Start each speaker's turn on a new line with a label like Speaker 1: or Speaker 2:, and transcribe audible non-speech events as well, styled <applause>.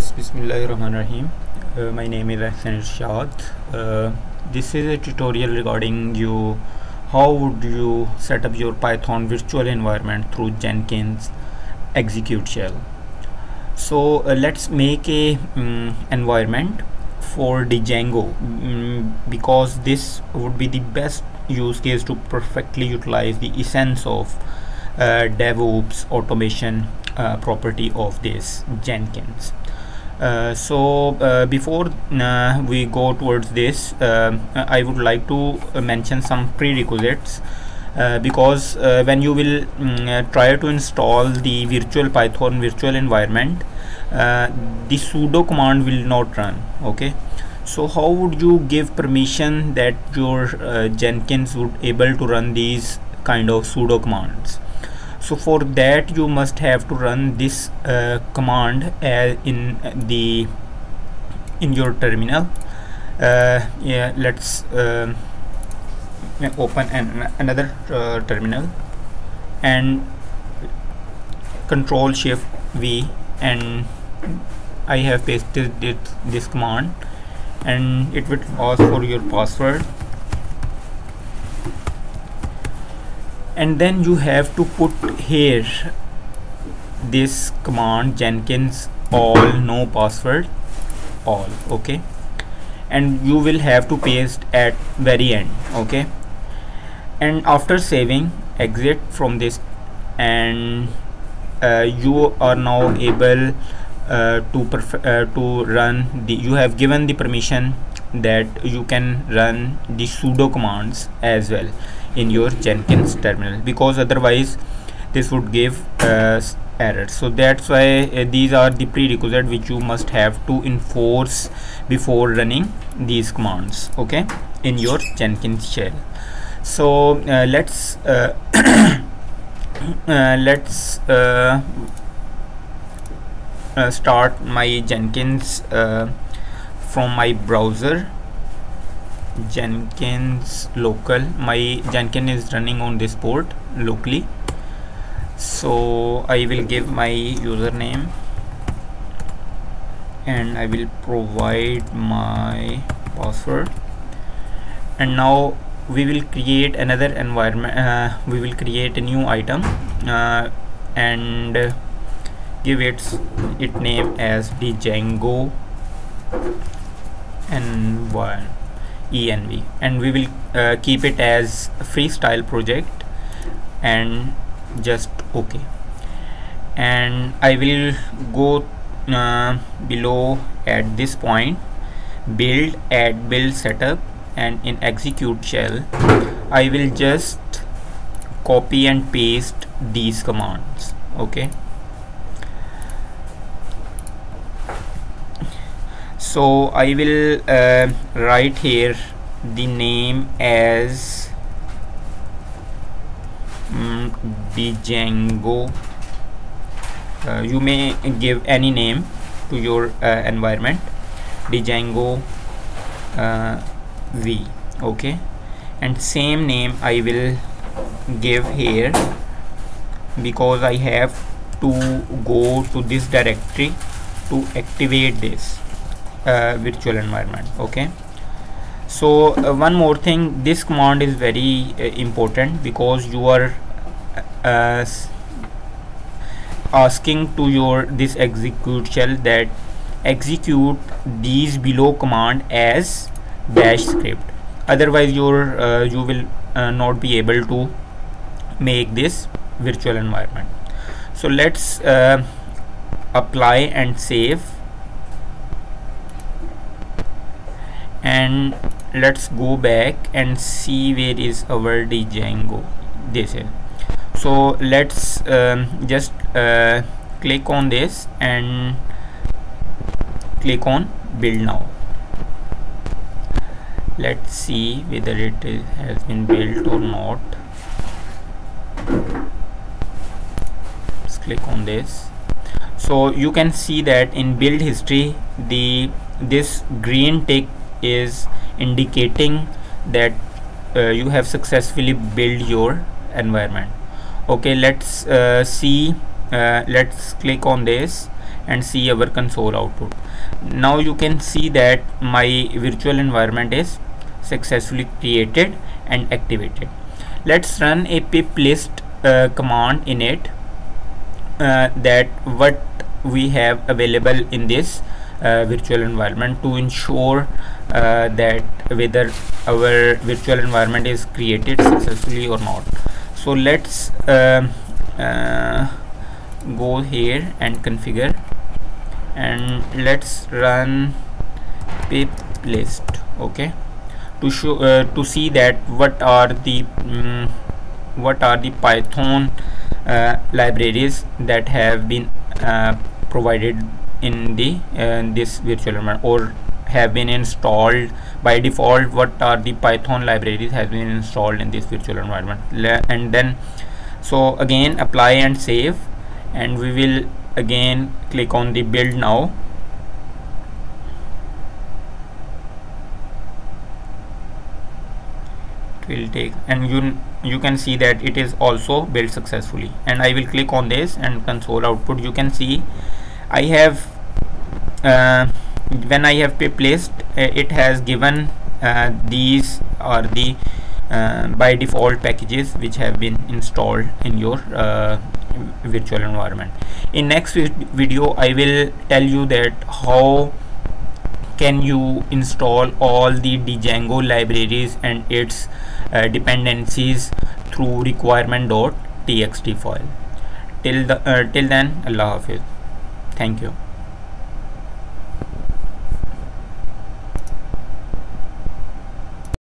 Speaker 1: Bismillahirrahmanirrahim. Uh, my name is Ehsan Irshad. Uh, this is a tutorial regarding you how would you set up your Python virtual environment through Jenkins execute shell. So uh, let's make a um, environment for Django um, because this would be the best use case to perfectly utilize the essence of uh, DevOps automation uh, property of this Jenkins. Uh, so uh, before uh, we go towards this um, I would like to mention some prerequisites uh, because uh, when you will um, try to install the virtual python virtual environment the sudo command will not run okay? So how would you give permission that your jenkins would able to run these kind of sudo commands so for that you must have to run this uh, command in the in your terminal. Uh, yeah let's uh, open an, another uh, terminal and control shift V and I have pasted it, this command and it will ask for your password and then you have to put here this command jenkins all no password all okay? And you will have to paste at very end okay? And after saving exit from this and uh, you are now able uh, to uh, to run the you have given the permission that you can run the sudo commands as well in your Jenkins terminal because otherwise this would give uh, errors. So that's why uh, these are the prerequisite which you must have to enforce before running these commands okay in your Jenkins shell. So uh, let's uh, <coughs> uh, let's uh, start my Jenkins from my browser jenkins local. My jenkins is running on this port locally. So I will give my username and I will provide my password. And now we will create another environment uh, we will create a new item uh, and give its it name as the Django one env and we will uh, keep it as freestyle project and just okay. And I will go uh, below at this point. Build add build setup and in execute shell I will just copy and paste these commands. Okay so I will uh, write here the name as Django uh, you may give any name to your uh, environment. Django uh, V okay? And same name I will give here because I have to go to this directory to activate this uh, virtual environment okay? So uh, one more thing this command is very uh, important because you are uh, asking to your this execute shell that execute these below command as bash script. Otherwise your uh, you will uh, not be able to make this virtual environment. So let's apply and save and let's go back and see where is our Django this is so let's um, just uh, click on this and click on build now. Let's see whether it is, has been built or not. Let's click on this. So you can see that in build history the this green tick is indicating that uh, you have successfully built your environment. Okay let's uh, see uh, let's click on this and see our console output. Now you can see that my virtual environment is successfully created and activated. Let's run a pip list uh, command in it uh, that what we have available in this uh, virtual environment to ensure uh, that whether our virtual environment is created successfully or not. So let's um, uh, go here and configure and let's run pip list okay? To show uh, to see that what are the um, what are the python uh, libraries that have been uh, provided in the uh, this virtual environment or have been installed. By default what are the python libraries has been installed in this virtual environment. And then so again apply and save. And we will again click on the build now. It will take and you you can see that it is also built successfully. And I will click on this and console output. You can see I have uh, when I have placed uh, it has given uh, these are the uh, by default packages which have been installed in your virtual environment. In next video I will tell you that how can you install all the Django libraries and its uh, dependencies through requirement.txt file. Till the uh, till then Allah Hafiz. Thank you